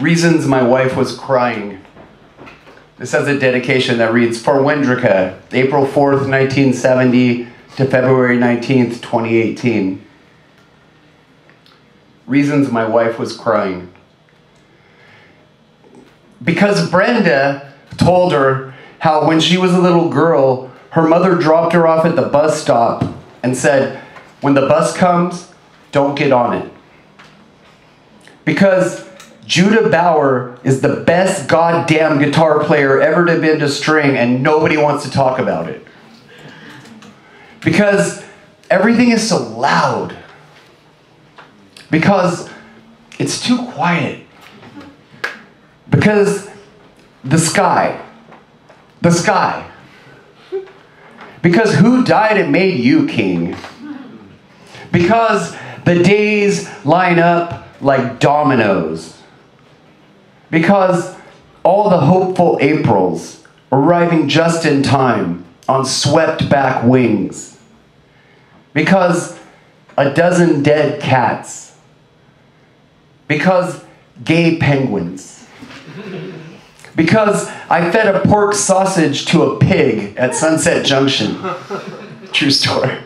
Reasons My Wife Was Crying. This has a dedication that reads For Wendricka, April 4th, 1970 to February 19th, 2018. Reasons My Wife Was Crying. Because Brenda told her how when she was a little girl, her mother dropped her off at the bus stop and said, When the bus comes, don't get on it. Because Judah Bauer is the best goddamn guitar player ever to bend a string, and nobody wants to talk about it. Because everything is so loud. Because it's too quiet. Because the sky, the sky. Because who died and made you king? Because the days line up like dominoes. Because all the hopeful Aprils arriving just in time on swept back wings. Because a dozen dead cats. Because gay penguins. Because I fed a pork sausage to a pig at Sunset Junction. True story.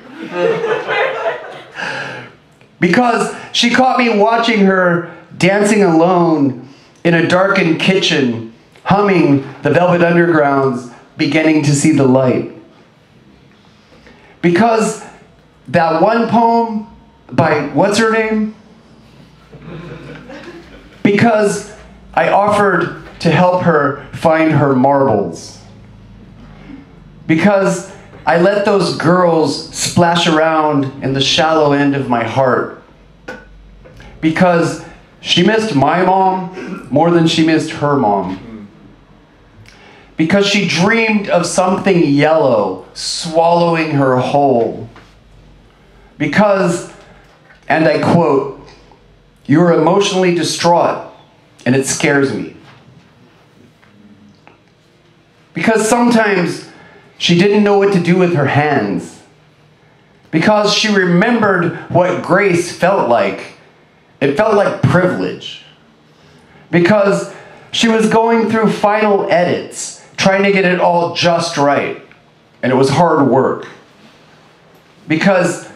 Because she caught me watching her dancing alone in a darkened kitchen, humming the Velvet Underground's Beginning to See the Light. Because that one poem by, what's her name? Because I offered to help her find her marbles. Because I let those girls splash around in the shallow end of my heart. Because she missed my mom more than she missed her mom. Hmm. Because she dreamed of something yellow swallowing her whole. Because, and I quote, you're emotionally distraught and it scares me. Because sometimes she didn't know what to do with her hands. Because she remembered what grace felt like. It felt like privilege. Because she was going through final edits, trying to get it all just right. And it was hard work. Because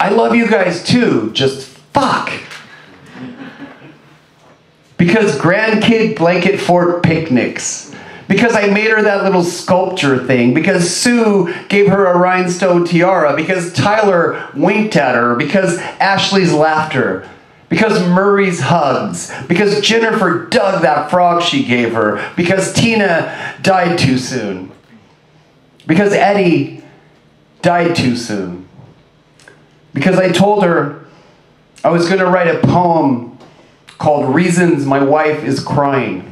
I love you guys too, just fuck. Because grandkid blanket fort picnics because I made her that little sculpture thing, because Sue gave her a rhinestone tiara, because Tyler winked at her, because Ashley's laughter, because Murray's hugs, because Jennifer dug that frog she gave her, because Tina died too soon, because Eddie died too soon, because I told her I was going to write a poem called Reasons My Wife is Crying.